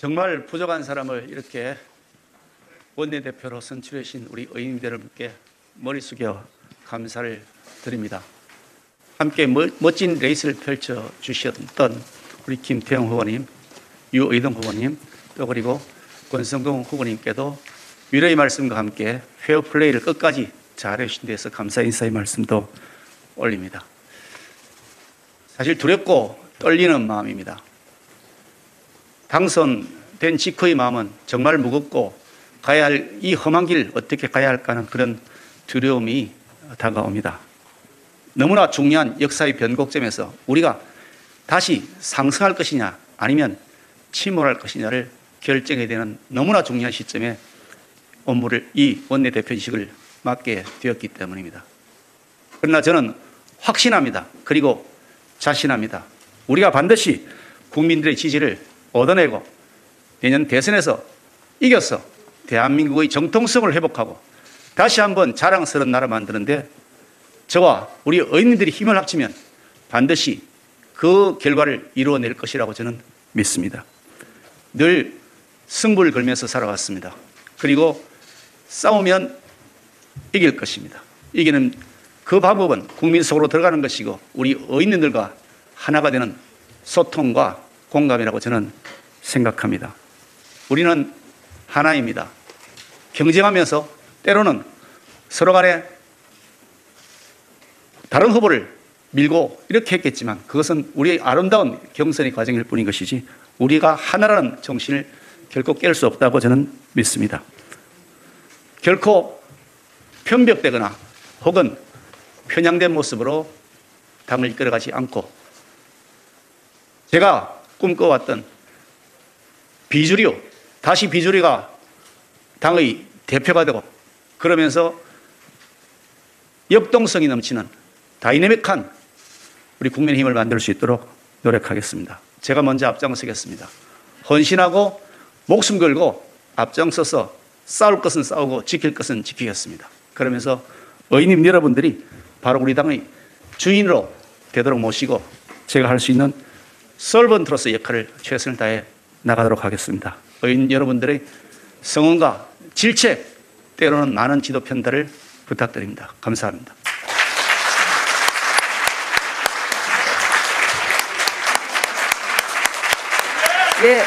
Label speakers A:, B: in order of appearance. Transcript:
A: 정말 부족한 사람을 이렇게 원내대표로 선출해 주신 우리 의원님들께 머리 숙여 감사를 드립니다. 함께 멋- 멋진 레이스를 펼쳐 주셨던 우리 김태형 후보님, 유의동 후보님, 또 그리고 권성동 후보님께도 위로의 말씀과 함께 페어 플레이를 끝까지 잘해 주신 데서 감사 인사의 말씀도 올립니다. 사실 두렵고 떨리는 마음입니다. 당선된 직후의 마음은 정말 무겁고 가야 할 이 험한 길 어떻게 가야 할까 하는 그런 두려움이 다가옵니다. 너무나 중요한 역사의 변곡점에서 우리가 다시 상승할 것이냐 아니면 침몰할 것이냐를 결정해야 되는 너무나 중요한 시점에 업무를 이 원내대표직을 맡게 되었기 때문입니다. 그러나 저는 확신합니다. 그리고 자신합니다. 우리가 반드시 국민들의 지지를 얻어내고 내년 대선에서 이겨서 대한민국의 정통성을 회복하고 다시 한번 자랑스러운 나라 만드는데 저와 우리 의원님들이 힘을 합치면 반드시 그 결과를 이루어낼 것이라고 저는 믿습니다. 늘 승부를 걸면서 살아왔습니다. 그리고 싸우면 이길 것입니다. 이기는 그 방법은 국민 속으로 들어가는 것이고 우리 의원님들과 하나가 되는 소통과 공감이라고 저는 생각합니다. 우리는 하나입니다. 경쟁하면서 때로는 서로 간에 다른 후보를 밀고 이렇게 했겠지만 그것은 우리의 아름다운 경선의 과정일 뿐인 것이지 우리가 하나라는 정신을 결코 깰 수 없다고 저는 믿습니다. 결코 편벽되거나 혹은 편향된 모습으로 당을 이끌어가지 않고 제가 꿈꿔왔던 비주류, 다시 비주류가 당의 대표가 되고 그러면서 역동성이 넘치는 다이내믹한 우리 국민의 힘을 만들 수 있도록 노력하겠습니다. 제가 먼저 앞장서겠습니다. 헌신하고 목숨 걸고 앞장서서 싸울 것은 싸우고 지킬 것은 지키겠습니다. 그러면서 의원님 여러분들이 바로 우리 당의 주인으로 되도록 모시고 제가 할 수 있는 설번트로서 역할을 최선을 다해 나가도록 하겠습니다. 의원 여러분들의 성원과 질책, 때로는 많은 지도 편달을 부탁드립니다. 감사합니다.
B: 예,